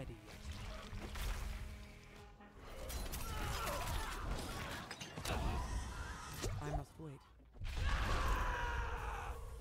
ready yet. I must wait.